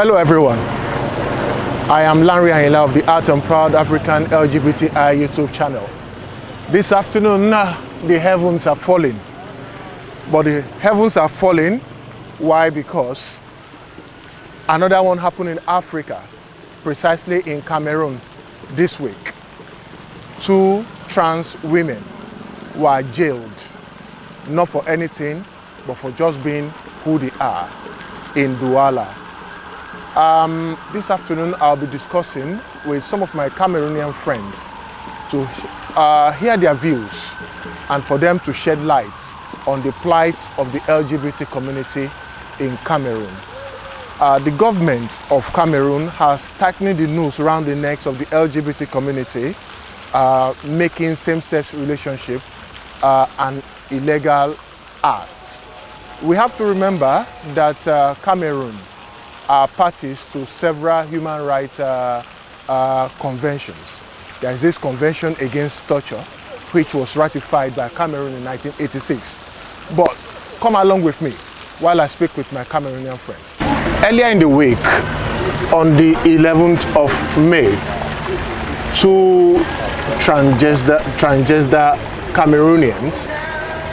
Hello everyone. I am Lanre Ayinla of the Out and Proud African LGBTI YouTube channel. This afternoon, the heavens are falling. But the heavens are falling. Why? Because another one happened in Africa, precisely in Cameroon this week. Two trans women were jailed, not for anything, but for just being who they are in Douala. Um, this afternoon, I'll be discussing with some of my Cameroonian friends to uh, hear their views and for them to shed light on the plight of the LGBT community in Cameroon. Uh, the government of Cameroon has tightened the noose around the necks of the LGBT community, uh, making same-sex relationship uh, an illegal act. We have to remember that uh, Cameroon are parties to several human rights uh, uh, conventions. There is this convention against torture, which was ratified by Cameroon in 1986. But come along with me while I speak with my Cameroonian friends. Earlier in the week, on the 11th of May, two transgender, transgender Cameroonians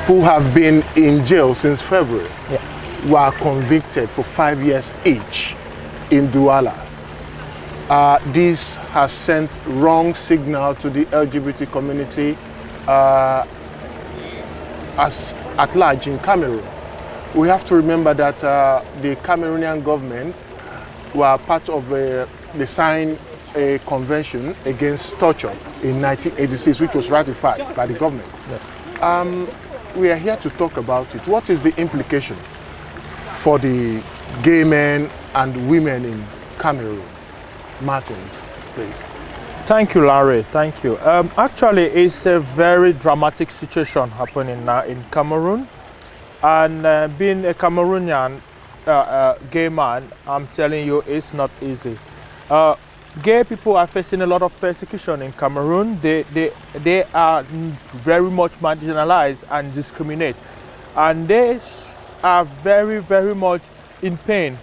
who have been in jail since February yeah were convicted for five years each in Douala. Uh, this has sent wrong signal to the LGBT community uh, as at large in Cameroon. We have to remember that uh, the Cameroonian government were part of a, they signed a convention against torture in 1986, which was ratified by the government. Yes. Um, we are here to talk about it. What is the implication for the gay men and women in Cameroon? Martins, please. Thank you, Larry. Thank you. Um, actually, it's a very dramatic situation happening now in Cameroon. And uh, being a Cameroonian uh, uh, gay man, I'm telling you, it's not easy. Uh, gay people are facing a lot of persecution in Cameroon. They, they, they are very much marginalized and discriminated. And they are very, very much in pain,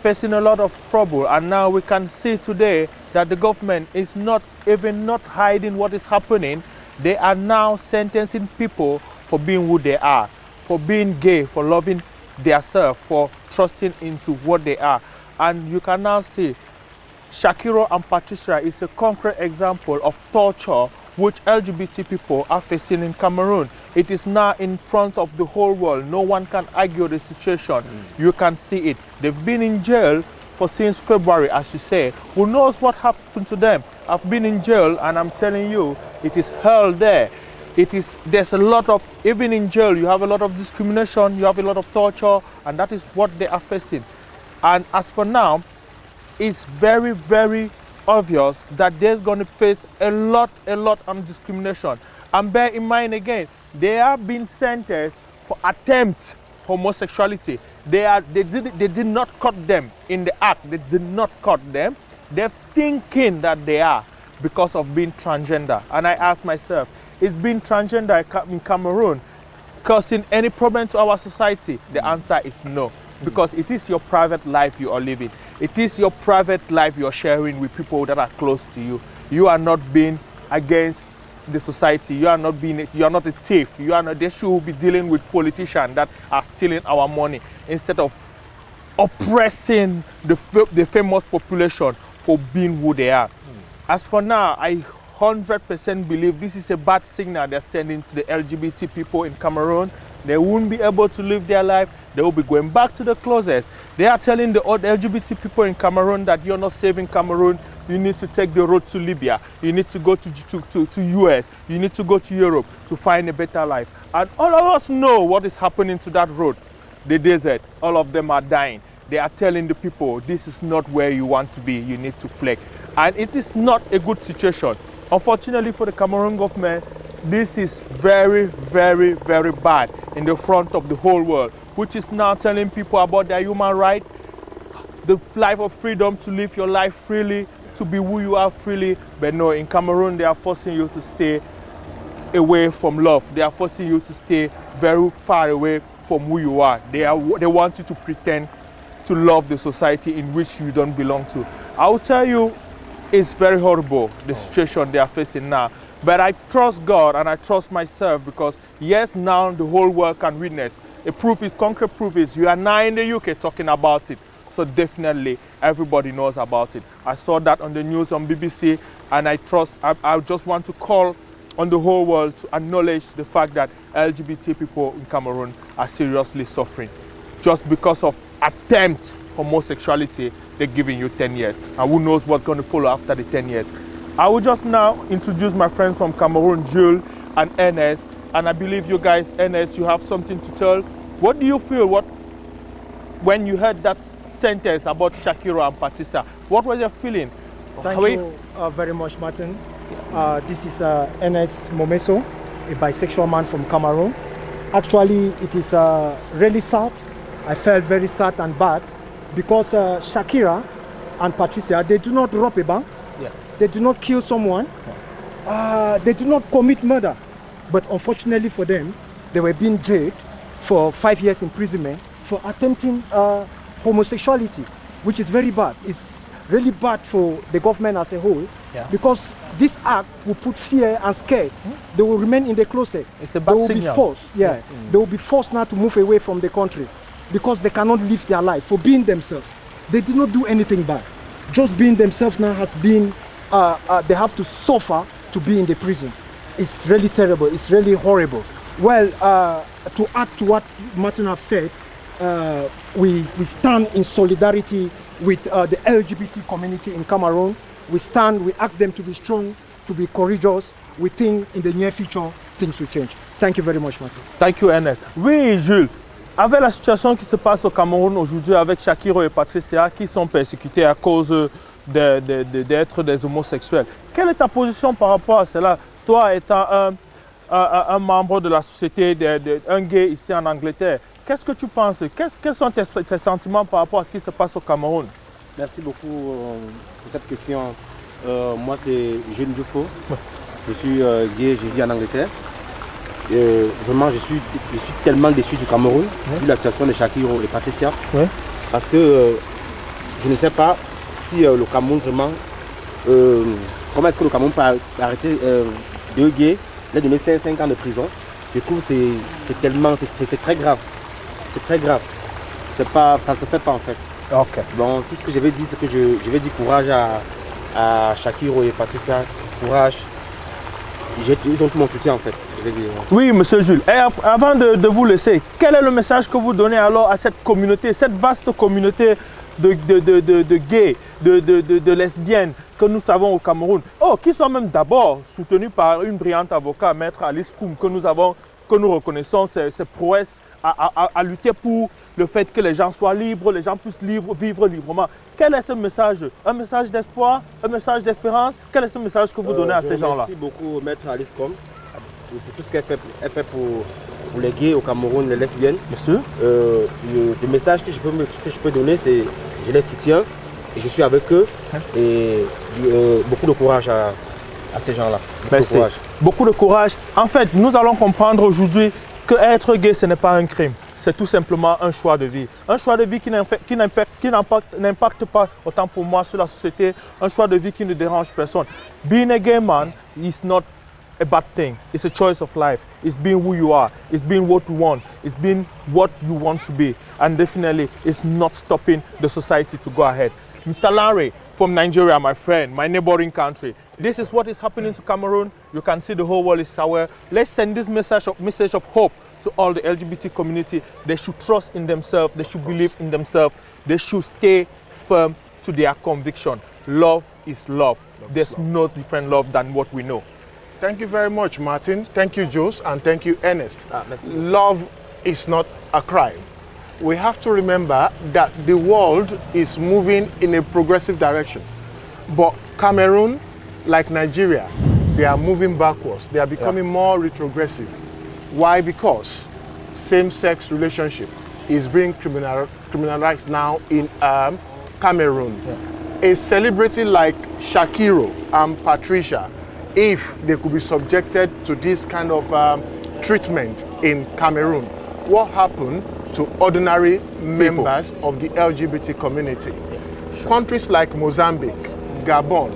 facing a lot of trouble. And now we can see today that the government is not even not hiding what is happening. They are now sentencing people for being who they are, for being gay, for loving themselves, for trusting into what they are. And you can now see Shakiro and Patricia is a concrete example of torture which LGBT people are facing in Cameroon. It is now in front of the whole world. No one can argue the situation. Mm. You can see it. They've been in jail for since February, as you say. Who knows what happened to them? I've been in jail and I'm telling you, it is hell there. It is, there's a lot of, even in jail, you have a lot of discrimination, you have a lot of torture, and that is what they are facing. And as for now, it's very, very obvious that they're going to face a lot, a lot of discrimination. And bear in mind again, they have been sentenced for attempt homosexuality. They, are, they, did, they did not cut them in the act. They did not cut them. They're thinking that they are because of being transgender. And I ask myself, is being transgender in Cameroon causing any problem to our society? The mm. answer is no because it is your private life you are living. It is your private life you're sharing with people that are close to you. You are not being against the society. You are not being you are not a thief. You are not they should be dealing with politicians that are stealing our money instead of oppressing the, the famous population for being who they are. Mm. As for now, I 100% believe this is a bad signal they're sending to the LGBT people in Cameroon. They won't be able to live their life. They will be going back to the closets. They are telling the LGBT people in Cameroon that you're not saving Cameroon. You need to take the road to Libya. You need to go to, to, to, to US. You need to go to Europe to find a better life. And all of us know what is happening to that road. The desert, all of them are dying. They are telling the people, this is not where you want to be. You need to flee. And it is not a good situation. Unfortunately for the Cameroon government, this is very, very, very bad in the front of the whole world, which is now telling people about their human right, the life of freedom to live your life freely, to be who you are freely. But no, in Cameroon, they are forcing you to stay away from love. They are forcing you to stay very far away from who you are. They, are, they want you to pretend to love the society in which you don't belong to. I will tell you, it's very horrible, the situation they are facing now. But I trust God and I trust myself because yes, now the whole world can witness. The proof is, concrete proof is, you are now in the UK talking about it. So definitely everybody knows about it. I saw that on the news on BBC and I trust, I, I just want to call on the whole world to acknowledge the fact that LGBT people in Cameroon are seriously suffering. Just because of attempt homosexuality, they're giving you 10 years. And who knows what's going to follow after the 10 years. I will just now introduce my friends from Cameroon, Jules and Ernest. And I believe you guys, Ernest, you have something to tell. What do you feel what, when you heard that sentence about Shakiro and Patricia? What was your feeling? Thank How- you uh, very much, Martin. Uh, this is uh, Ernest Momeso, a bisexual man from Cameroon. Actually, it is uh, really sad. I felt very sad and bad because uh, Shakiro and Patricia, they do not rob a bank, Yeah. They do not kill someone, uh, they do not commit murder. But unfortunately for them, they were being jailed for five years imprisonment for attempting uh, homosexuality, which is very bad. It's really bad for the government as a whole Yeah. because this act will put fear and scare. They will remain in the closet. It's a they will signal. be forced. Yeah, they will be forced now to move away from the country because they cannot live their life for being themselves. They did not do anything bad. Just being themselves now has been. Uh, uh, they have to suffer to be in the prison. It's really terrible. It's really horrible. Well, uh, to add to what Martin have said, uh, we, we stand in solidarity with uh, the LGBT community in Cameroon. We stand, we ask them to be strong, to be courageous. We think in the near future things will change. Thank you very much, Martin. Thank you, Ernest. Oui, Jules. Avec la situation qui se passe au Cameroun aujourd'hui avec Shakiro et Patricia qui sont persécutés à cause de- de- de- d'être des homosexuels, quelle est ta position par rapport à cela? Toi étant un, un- un- un membre de la société, un gay ici en Angleterre, qu'est-ce que tu penses? Quels sont tes, tes sentiments par rapport à ce qui se passe au Cameroun? Merci beaucoup euh, pour cette question. Euh, moi, c'est Jeune Dufo. Je suis euh, gay, je vis en Angleterre. Et vraiment, je suis, je suis tellement déçu du Cameroun, vu la situation de Shakiro et Patricia. Parce que euh, je ne sais pas si euh, le Cameroun vraiment. euh, comment est-ce que le Cameroun peut arrêter euh, deux gays, les donner 5, 5 ans de prison Je trouve que c'est tellement. c'est- très grave. C'est très grave. Pas, ça ne se fait pas en fait. Ok. Bon, tout ce que je vais dire, c'est que je, je vais dire courage à, à Shakiro et Patricia. Courage. Ils ont tout mon soutien en fait. Je vais dire. Oui, monsieur Jules. Et avant de, de vous laisser, quel est le message que vous donnez alors à cette communauté, cette vaste communauté de, de, de, de- gays, de, de, de- de lesbiennes que nous savons au Cameroun. Oh, qui sont même d'abord soutenus par une brillante avocate, maître Alice Koum, que nous, avons, que nous reconnaissons ses, ses prouesses à, à- à- lutter pour le fait que les gens soient libres, les gens puissent libre- vivre librement. Quel est ce message? Un message d'espoir? Un message d'espérance? Quel est ce message que vous donnez à ces gens-là? Merci beaucoup, Maître Alice Com, pour tout ce qu'elle fait, elle fait pour, pour les gays au Cameroun, les lesbiennes. Monsieur Euh, le, le message que je peux, que je peux donner, c'est je les soutiens et je suis avec eux. Et du- euh, beaucoup de courage à, à ces gens-là. Beaucoup de courage. Beaucoup de courage. En fait, nous allons comprendre aujourd'hui que être gay, ce n'est pas un crime. C'est tout simplement un choix de vie. Un choix de vie qui n'impacte pas autant pour moi sur la société. Un choix de vie qui ne dérange personne. Being a gay man is not a bad thing. It's a choice of life. It's being who you are. It's being what you want. It's being what you want to be. And definitely, it's not stopping the society to go ahead. Mr. Larry from Nigeria, my friend, my neighboring country. This is what is happening to Cameroon. You can see the whole world is sour. Let's send this message of, message of hope to all the LGBT community. They should trust in themselves. They should believe in themselves. They should stay firm to their conviction. Love is love. There's no different love than what we know. Thank you very much, Martin. Thank you, Jules, and thank you, Ernest. Ah. Love is not a crime. We have to remember that the world is moving in a progressive direction. But Cameroon, like Nigeria, they are moving backwards. They are becoming more retrogressive. Why? Because same-sex relationship is being criminal, criminalized now in um, Cameroon. A celebrity like Shakiro and Patricia, if they could be subjected to this kind of um, treatment in Cameroon, what happened to ordinary members of the LGBT community. Countries like Mozambique, Gabon,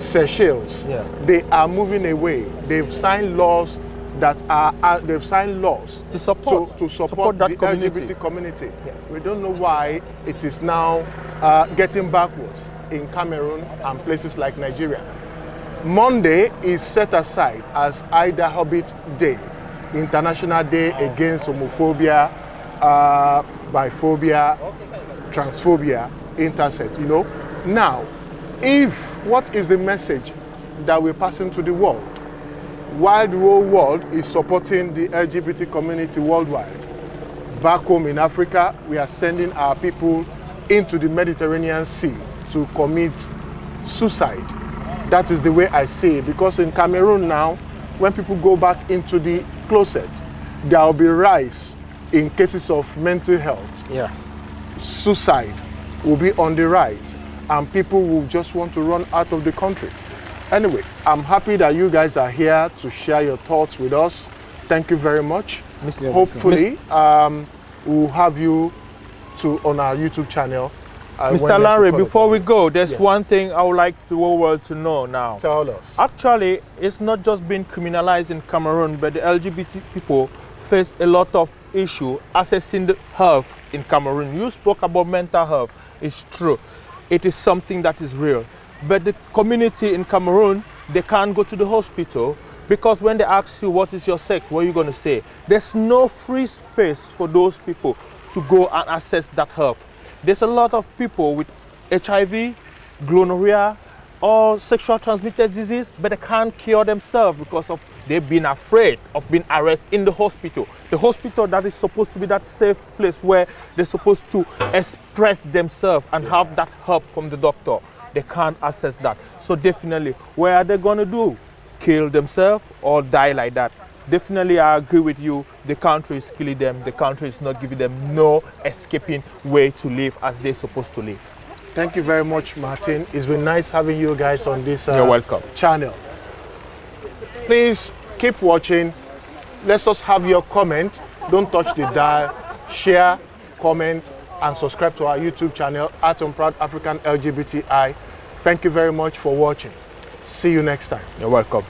Seychelles, Yeah. they are moving away. They've signed laws that are, uh, they've signed laws To support- to, to support, support that the community. LGBT community. Yeah. We don't know why it is now uh, getting backwards in Cameroon and places like Nigeria. Monday is set aside as Ida Hobbit Day, International Day against homophobia, uh, biphobia, transphobia, intersex, you know. Now, if what is the message that we're passing to the world? While the whole world is supporting the LGBT community worldwide, back home in Africa, we are sending our people into the Mediterranean Sea to commit suicide. That is the way I see it. Because in Cameroon now, when people go back into the closet, there will be rise in cases of mental health. Yeah. Suicide will be on the rise, and people will just want to run out of the country. Anyway, I'm happy that you guys are here to share your thoughts with us. Thank you very much. Mr. Hopefully, um, we'll have you to on our YouTube channel. Uh, Mr. Larry, before we go, there's Yes. one thing I would like the whole world to know now. tell us. Actually, it's not just being criminalized in Cameroon, but the LGBT people face a lot of issue accessing the health in Cameroon. You spoke about mental health. It's true. It is something that is real. But the community in Cameroon, they can't go to the hospital because when they ask you what is your sex, what are you going to say? There's no free space for those people to go and access that health. There's a lot of people with HIV, gonorrhea, or sexual transmitted disease, but they can't cure themselves because of they've been afraid of being arrested in the hospital. The hospital that is supposed to be that safe place where they're supposed to express themselves and have that help from the doctor. They can't access that. So definitely, where are they gonna do? Kill themselves or die like that? Definitely, I agree with you. The country is killing them. The country is not giving them no escaping way to live as they're supposed to live. Thank you very much, Martin. It's been nice having you guys on this uh, You're welcome. channel. Please keep watching. Let us have your comment. Don't touch the dial. Share, comment, and subscribe to our YouTube channel, Out and Proud African LGBTI. Thank you very much for watching. See you next time. You're welcome.